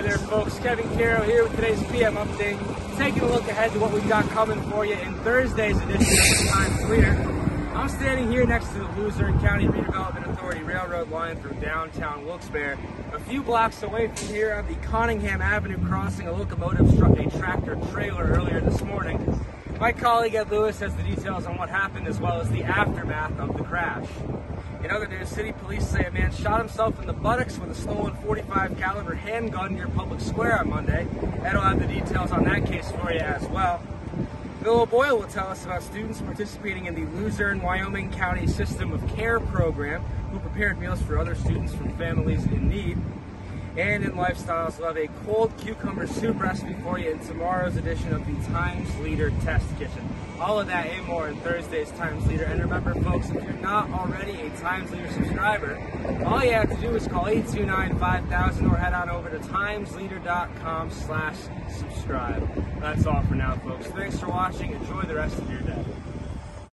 Hi there, folks. Kevin Carroll here with today's PM update. Taking a look ahead to what we've got coming for you in Thursday's edition of the Times Leader. I'm standing here next to the Luzerne County Redevelopment Authority Railroad line through downtown Wilkes-Barre. A few blocks away from here on the Conyngham Avenue crossing, a locomotive struck a tractor trailer earlier this morning. My colleague Ed Lewis has the details on what happened as well as the aftermath of the crash. In other news, city police say a man shot himself in the buttocks with a stolen 45 caliber handgun near Public Square on Monday. Ed will have the details on that case for you as well. Bill O'Boyle will tell us about students participating in the Luzerne, Wyoming County System of Care program who prepared meals for other students from families in need. And in Lifestyles, we'll have a cold cucumber soup recipe for you in tomorrow's edition of the Times Leader Test Kitchen. All of that and more in Thursday's Times Leader. And remember, folks, if you're not already a Times Leader subscriber, all you have to do is call 829-5000 or head on over to timesleader.com slash subscribe. That's all for now, folks. Thanks for watching. Enjoy the rest of your day.